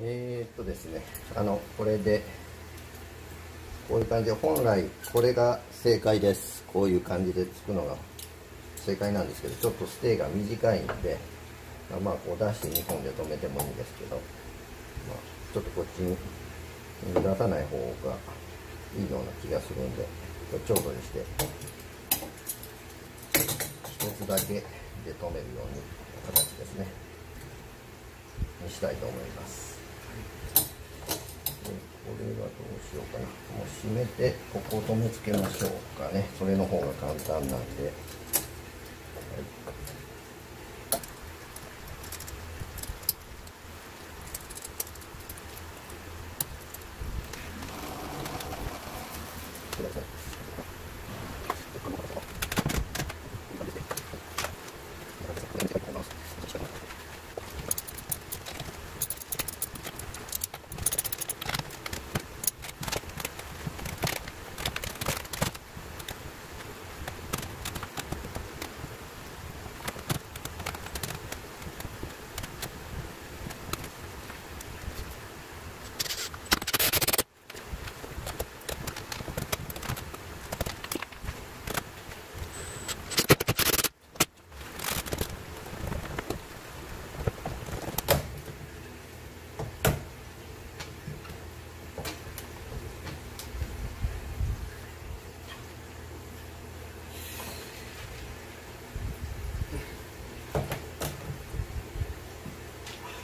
えー、っとですねあのこれでこういう感じで本来これが正解です。こういう感じでつくのが正解なんですけどちょっとステイが短いんでまあこう出して2本で止めてもいいんですけど、まあ、ちょっとこっちに出さない方がいいような気がするんでちょうどにして一つだけで止めるように形ですね。にしたいと思います。これはどうしようかな。もう閉めてここを留めつけましょうかね。それの方が簡単なんで、はいください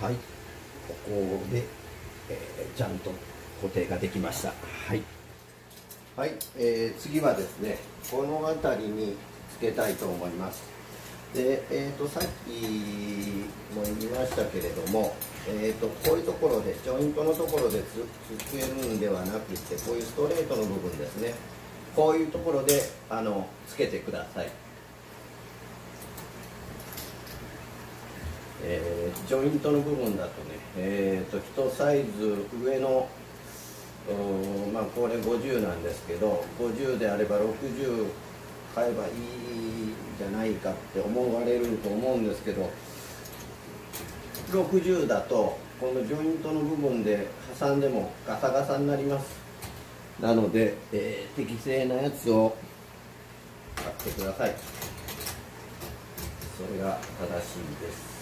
はいここで、えー、ちゃんと固定ができました。はい。はい、えー、次はですねこの辺りにつけたいと思います。で、えーと、さっきも言いましたけれども、えーと、こういうところでジョイントのところでつつけるんではなくてこういうストレートの部分ですね。こういうところであのつけてくださいえー、ジョイントの部分だとね、えーと、と1サイズ上のまあこれ50なんですけど50であれば60買えばいいじゃないかって思われると思うんですけど60だとこのジョイントの部分で挟んでもガサガサになります。なので、えー、適正なやつを買ってください。それが正しいです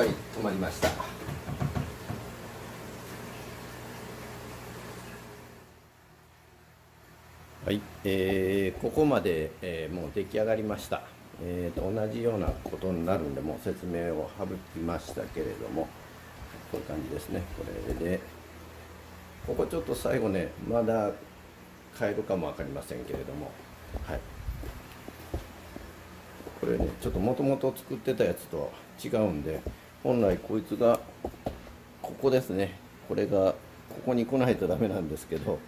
かり止まりましたはい、えー、ここまで、えー、もう出来上がりました、えーと、同じようなことになるんでもう説明を省きましたけれどもこういう感じですね。これでここちょっと最後ねまだ変えるかも分かりませんけれどもはい。これねちょっともともと作ってたやつと違うんで本来こいつがここですね。これがここに来ないとダメなんですけど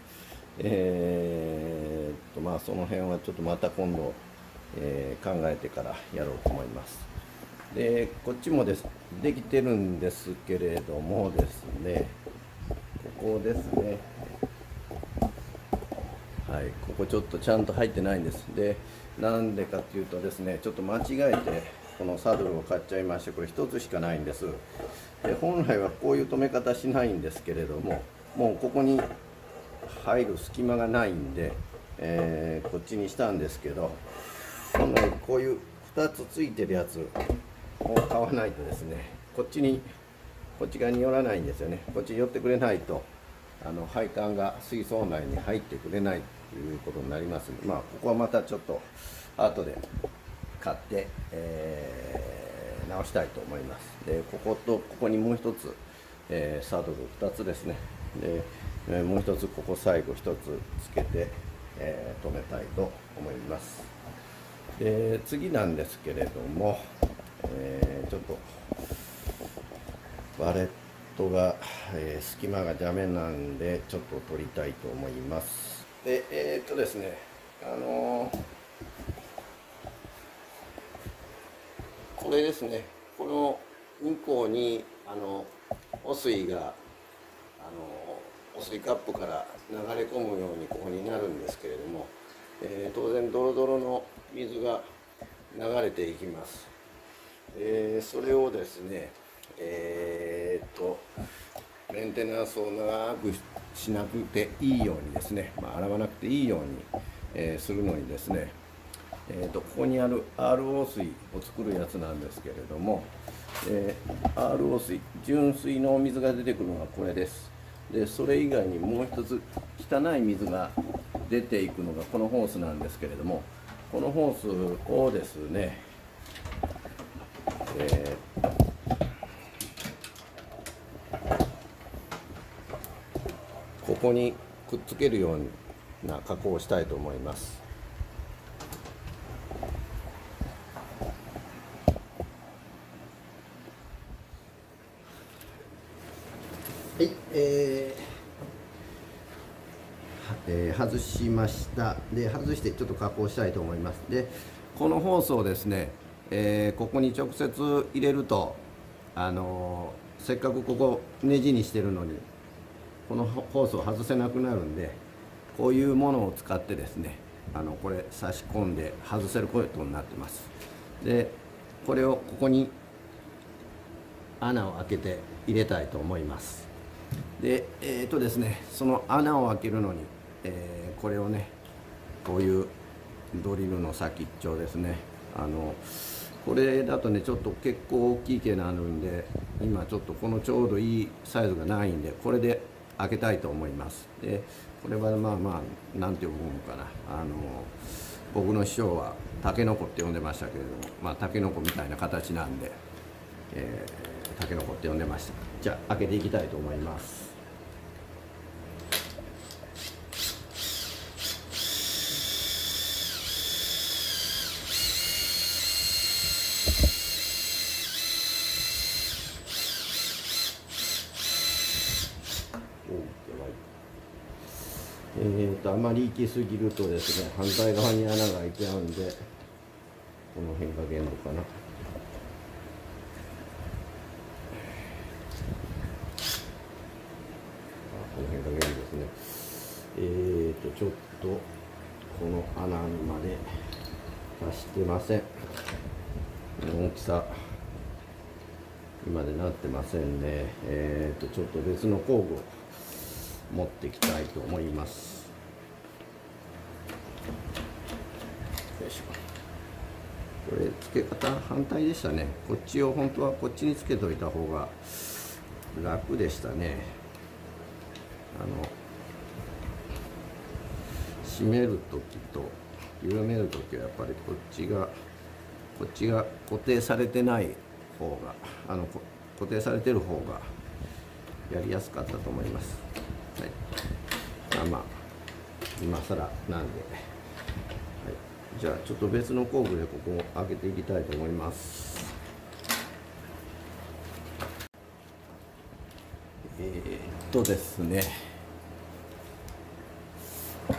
えー、まあその辺はちょっとまた今度、えー、考えてからやろうと思います。でこっちもです。できてるんですけれどもですね。ここですね。はい。ここちょっとちゃんと入ってないんです。でなんでかっていうとですねちょっと間違えてこのサドルを買っちゃいましてこれ1つしかないんです。で本来はこういう留め方しないんですけれどももうここに入る隙間がないんで、えー、こっちにしたんですけど本来こういう2つついてるやつを買わないとですねこっちにこっち側に寄らないんですよね。こっちに寄ってくれないとあの配管が水槽内に入ってくれないということになります。まあここはまたちょっと後で買って、えー、直したいと思います。でこことここにもう一つ、えー、サドル2つですね。で、もう一つここ最後一つつけて、えー、止めたいと思います。で次なんですけれども、えー、ちょっとバレットが、えー、隙間が邪魔なんでちょっと取りたいと思います。でえー、っとですねあのーこれですねこの向こうにあの汚水があの汚水カップから流れ込むようにここになるんですけれども、えー、当然ドロドロの水が流れていきます、えー、それをですねえー、っとメンテナンスを長くしなくていいようにですね、まあ、洗わなくていいように、えー、するのにですね、えーと、ここにある RO 水を作るやつなんですけれども、えー、RO 水純水のお水が出てくるのがこれです。でそれ以外にもう一つ汚い水が出ていくのがこのホースなんですけれどもこのホースをですね、えーここにくっつけるような加工をしたいと思いますはいえーえー、外しました。で外してちょっと加工したいと思います。でこのホースをですね、えー、ここに直接入れるとあのー、せっかくここネジにしてるのにこのホースを外せなくなるんでこういうものを使ってですねあのこれ差し込んで外せることになってます。でこれをここに穴を開けて入れたいと思います。でえっ、とですねその穴を開けるのに、えー、これをねこういうドリルの先っちょですね。あのこれだとねちょっと結構大きい毛になるんで今ちょっとこのちょうどいいサイズがないんでこれで開けたいと思います。でこれはまあまあ何て呼ぶのかな。あの僕の師匠はたけのこって呼んでましたけれどもまあたけのこみたいな形なんで、えー、たけのこって呼んでました。じゃあ開けていきたいと思います。えーと、あまり行き過ぎるとですね反対側に穴が開いちゃうんでこの辺が限度かな。この辺が限度ですね。えーとちょっとこの穴まで足してません。大きさ今でなってませんね。えーとちょっと別の工具を持っていきたいと思います。よいしょ。これ付け方反対でしたね。こっちを本当はこっちにつけといた方が楽でしたね。あの締める時と緩める時はやっぱりこっちがこっちが固定されてない方があの固定されてる方がやりやすかったと思います。はい、まあ今更なんで、はい、じゃあちょっと別の工具でここを開けていきたいと思います。えー、っとですね。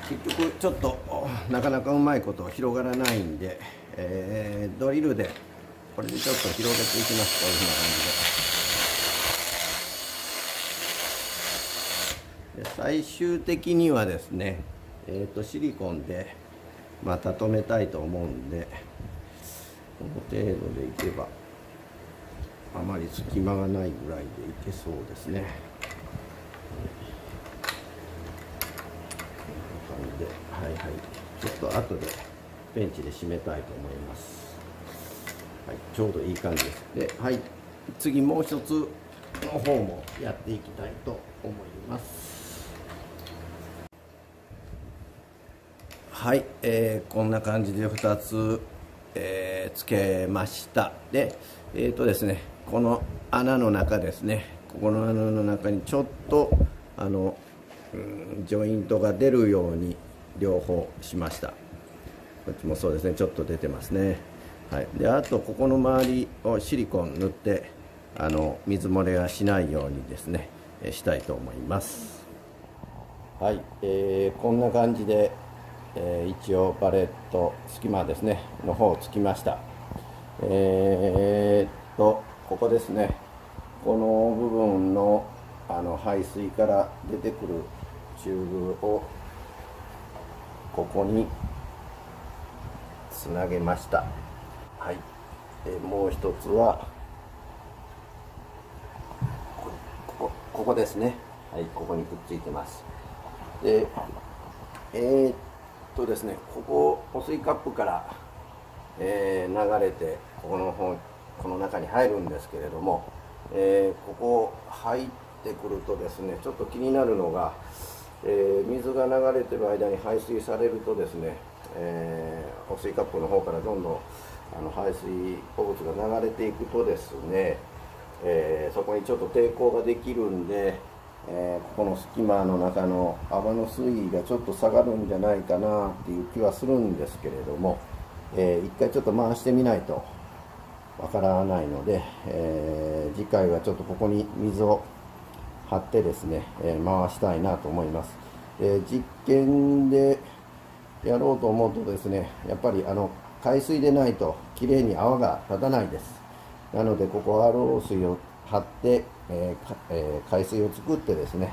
結局ちょっとなかなかうまいこと広がらないんで、えー、ドリルでこれでちょっと広げていきますこういうふうな感じで。最終的にはですね、えーと、シリコンでまた留めたいと思うんでこの程度でいけばあまり隙間がないぐらいでいけそうですね。こんな感じではいはいちょっと後でベンチで締めたいと思います。はい、ちょうどいい感じです。で、はい、次もう一つの方もやっていきたいと思います。はい、えー、こんな感じで2つ、えー、つけました。でえっ、ー、とですねこの穴の中ですねここの穴の中にちょっとあの、うん、ジョイントが出るように両方しました。こっちもそうですねちょっと出てますね。はいであとここの周りをシリコン塗ってあの水漏れがしないようにですねしたいと思います。はい、えー、こんな感じでえー、一応パレット隙間ですね。の方をつきました。えー、っとここですね。この部分のあの排水から出てくるチューブをここにつなげました。はい。でもう一つはここここですね。はいここにくっついてます。でえー、っとですねここ汚水カップからえー、流れてここの本この中に入るんですけれども、えー、ここ入ってくるとですねちょっと気になるのが、えー、水が流れてる間に排水されるとですね、え汚水カップの方からどんどんあの排水汚物が流れていくとですね、えそこにちょっと抵抗ができるんで、えここの隙間の中の泡の水位がちょっと下がるんじゃないかなっていう気はするんですけれども。えー、一回ちょっと回してみないとわからないので、えー、次回はちょっとここに水を張ってですね、え、回したいなと思います、え実験でやろうと思うとですねやっぱりあの海水でないときれいに泡が立たないですなのでここ RO 水を張って、ええー、海水を作ってですね、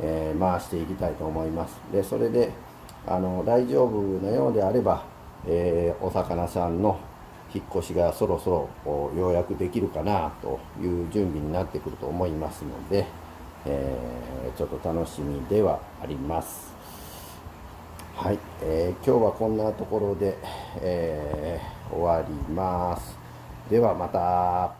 え回していきたいと思いますでそれであの大丈夫なようであればえー、お魚さんの引っ越しがそろそろようやくできるかなという準備になってくると思いますので、えー、ちょっと楽しみではあります。はい、えー、今日はこんなところで、えー、終わります。ではまた。